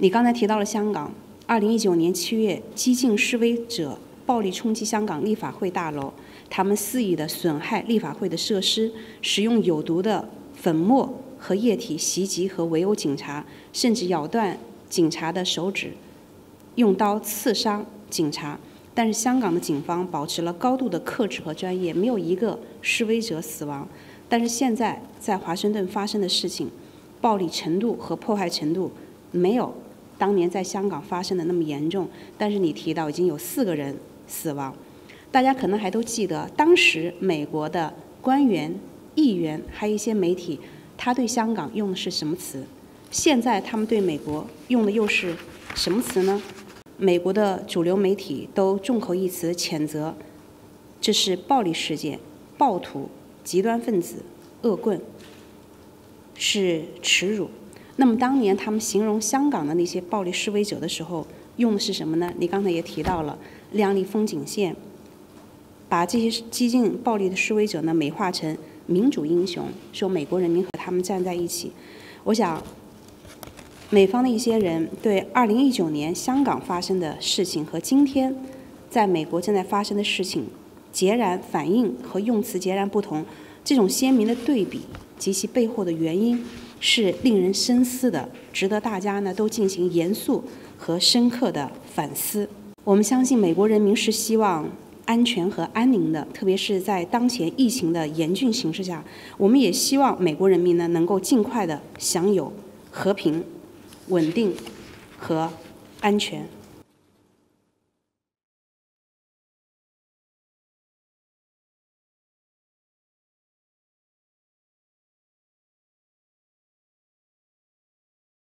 你刚才提到了香港，二零一九年七月，激进示威者暴力冲击香港立法会大楼，他们肆意的损害立法会的设施，使用有毒的粉末和液体袭击和围殴警察，甚至咬断警察的手指，用刀刺伤警察。但是香港的警方保持了高度的克制和专业，没有一个示威者死亡。但是现在在华盛顿发生的事情，暴力程度和破坏程度没有当年在香港发生的那么严重。但是你提到已经有四个人死亡，大家可能还都记得，当时美国的官员、议员还有一些媒体，他对香港用的是什么词？现在他们对美国用的又是什么词呢？美国的主流媒体都众口一词谴责，这是暴力事件、暴徒、极端分子、恶棍，是耻辱。那么当年他们形容香港的那些暴力示威者的时候，用的是什么呢？你刚才也提到了亮丽风景线，把这些激进暴力的示威者呢美化成民主英雄，说美国人民和他们站在一起。我想。美方的一些人对2019年香港发生的事情和今天在美国正在发生的事情截然反应和用词截然不同，这种鲜明的对比及其背后的原因是令人深思的，值得大家呢都进行严肃和深刻的反思。我们相信美国人民是希望安全和安宁的，特别是在当前疫情的严峻形势下，我们也希望美国人民呢能够尽快的享有和平。稳定和安全。